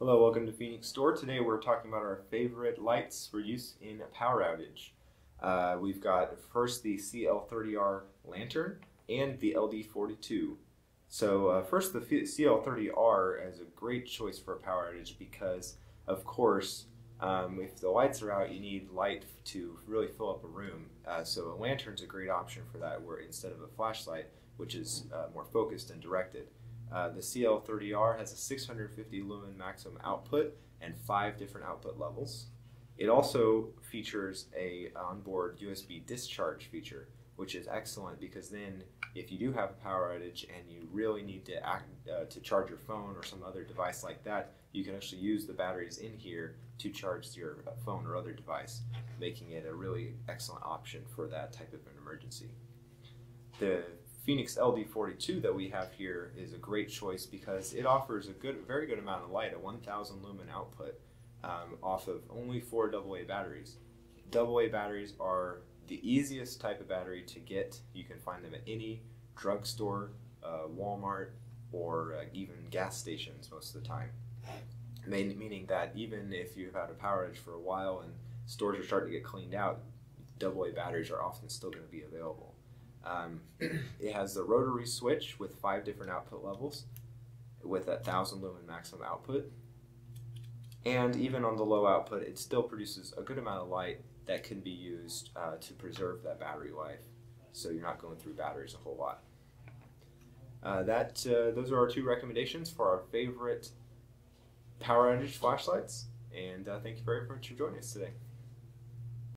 Hello, welcome to Fenix Store. Today we're talking about our favorite lights for use in a power outage. Uh, we've got first the CL30R lantern and the LD42. So uh, first the CL30R is a great choice for a power outage because of course um, if the lights are out you need light to really fill up a room. Uh, so a lantern's a great option for that where instead of a flashlight which is uh, more focused and directed. Uh, the CL30R has a 650 lumen maximum output and five different output levels. It also features a onboard USB discharge feature, which is excellent because then if you do have a power outage and you really need to act, uh, to charge your phone or some other device like that, you can actually use the batteries in here to charge your phone or other device, making it a really excellent option for that type of an emergency. The Fenix LD42 that we have here is a great choice because it offers a good, very good amount of light, a 1000 lumen output um, off of only four AA batteries. AA batteries are the easiest type of battery to get. You can find them at any drugstore, uh, Walmart, or uh, even gas stations most of the time. meaning that even if you've had a power outage for a while and stores are starting to get cleaned out, AA batteries are often still going to be available. Um, it has the rotary switch with five different output levels with a 1000 lumen maximum output. And even on the low output, it still produces a good amount of light that can be used uh, to preserve that battery life. So you're not going through batteries a whole lot. Uh, that uh, those are our two recommendations for our favorite power outage flashlights. And uh, thank you very much for joining us today.